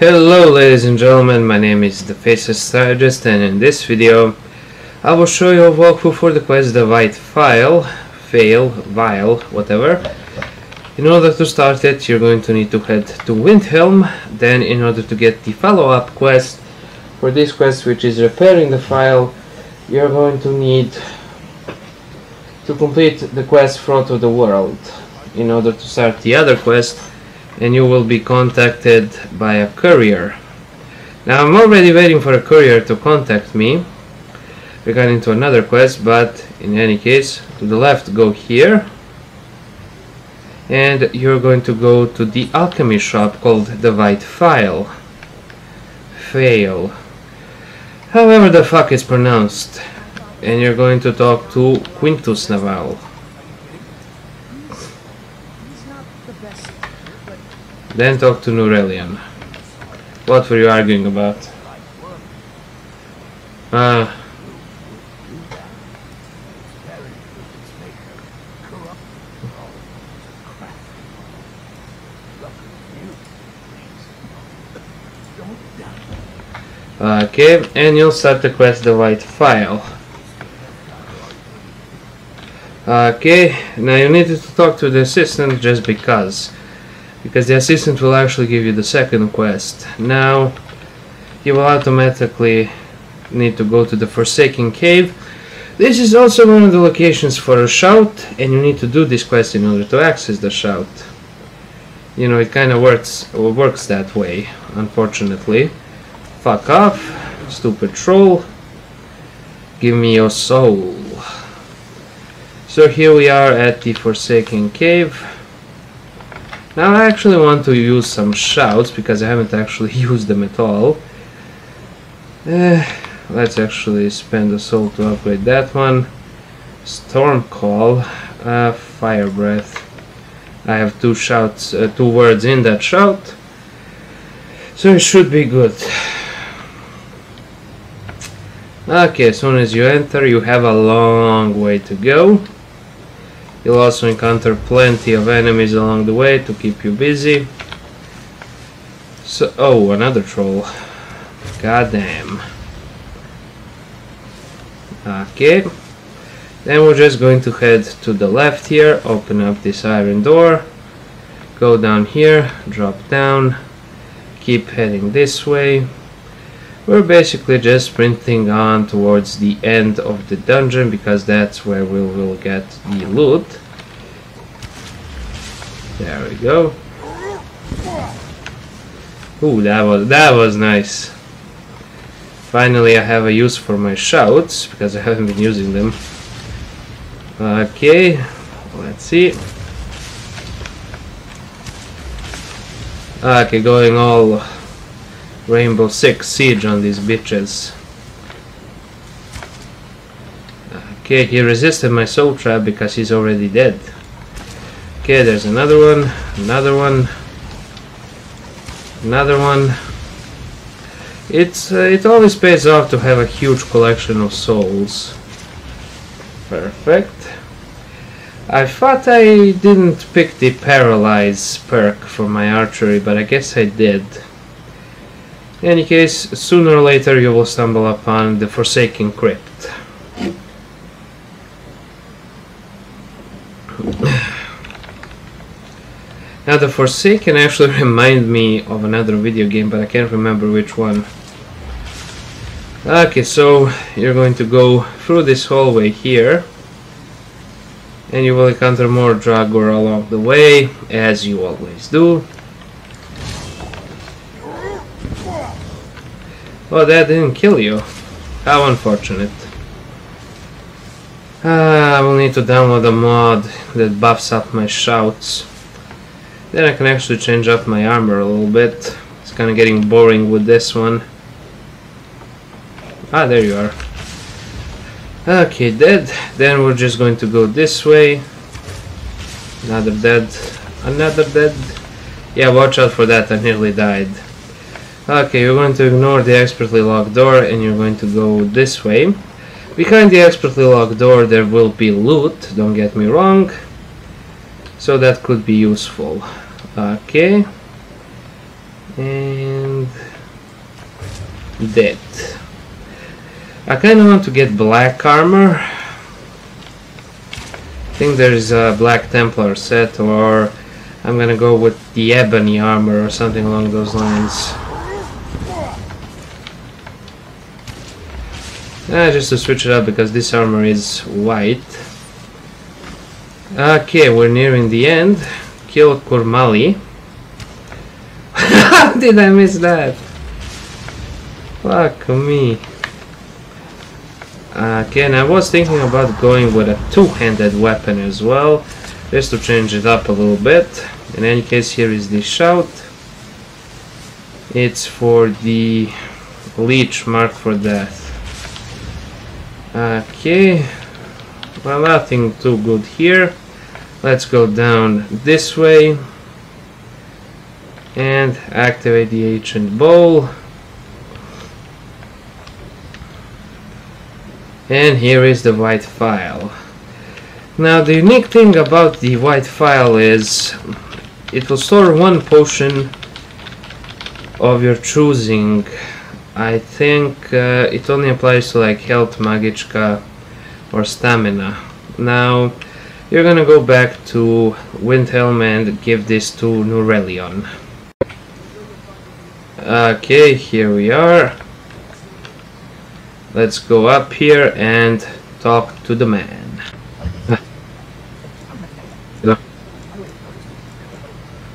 Hello ladies and gentlemen, my name is The Faceless Strategist and in this video I will show you a walkthrough for the quest The White Phial, Fail, Vile, whatever. In order to start it you're going to need to head to Windhelm, then in order to get the follow-up quest for this quest which is repairing the phial you're going to need to complete the quest Throat of the World in order to start the other quest and you will be contacted by a courier. Now I'm already waiting for a courier to contact me regarding to another quest but in any case to the left go here and you're going to go to the alchemy shop called the White Phial. Fail. However the fuck is pronounced and you're going to talk to Quintus Navale. Then talk to Nurelion. What were you arguing about? Ah. Okay, and you'll start the quest the white phial. Okay, now you need to talk to the assistant just because because the assistant will actually give you the second quest. Now you will automatically need to go to the Forsaken Cave. This is also one of the locations for a shout and you need to do this quest in order to access the shout. You know, it kind of works, works that way, unfortunately. Fuck off, stupid troll. Give me your soul. So here we are at the Forsaken Cave. Now I actually want to use some shouts because I haven't actually used them at all. Uh, let's actually spend a soul to upgrade that one. Storm Call, uh, Fire Breath. I have two shouts, uh, two words in that shout. So it should be good. Okay, as soon as you enter you have a long way to go. You'll also encounter plenty of enemies along the way to keep you busy. So, oh, another troll. Goddamn. Okay. Then we're just going to head to the left here, open up this iron door, go down here, drop down, keep heading this way. We're basically just sprinting on towards the end of the dungeon because that's where we will get the loot. There we go. Ooh, that was that was nice. Finally I have a use for my shouts because I haven't been using them. Okay, let's see. Okay, going all Rainbow Six Siege on these bitches. Okay, he resisted my soul trap because he's already dead. Okay, there's another one, another one, another one. It's uh, it always pays off to have a huge collection of souls. Perfect. I thought I didn't pick the paralyze perk for my archery, but I guess I did. In any case, sooner or later you will stumble upon the Forsaken Crypt. Now the Forsaken actually remind me of another video game, but I can't remember which one. Okay, so you're going to go through this hallway here. And you will encounter more Draugr along the way, as you always do. Oh, that didn't kill you. How unfortunate. Ah, I will need to download a mod that buffs up my shouts. Then I can actually change up my armor a little bit. It's kind of getting boring with this one. Ah, there you are. Okay, dead. Then we're just going to go this way. Another dead. Another dead. Yeah, watch out for that. I nearly died. Okay, you're going to ignore the expertly locked door and you're going to go this way. Behind the expertly locked door there will be loot, don't get me wrong. So that could be useful. Okay. And dead. I kind of want to get black armor. I think there's a Black Templar set or I'm gonna go with the ebony armor or something along those lines. Ah, just to switch it up because this armor is white. Okay, we're nearing the end. Kill Kurmali. How did I miss that? Fuck me. Again, I was thinking about going with a two-handed weapon as well, just to change it up a little bit. In any case, here is the shout. It's for the leech marked for death. Okay, well nothing too good here. Let's go down this way and activate the ancient bowl. and here is the white phial. now the unique thing about the white phial is it will store one potion of your choosing I think uh, it only applies to like health, magicka or stamina now you're gonna go back to Windhelm and give this to Nurelion okay here we are Let's go up here and talk to the man.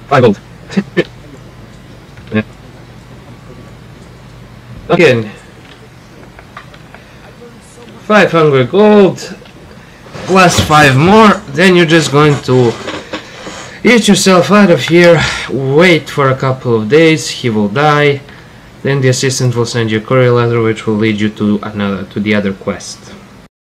Five gold. Again. Five hundred gold plus five more, then you're just going to get yourself out of here, wait for a couple of days, he will die, then the assistant will send you a courier letter which will lead you to another to the other quest.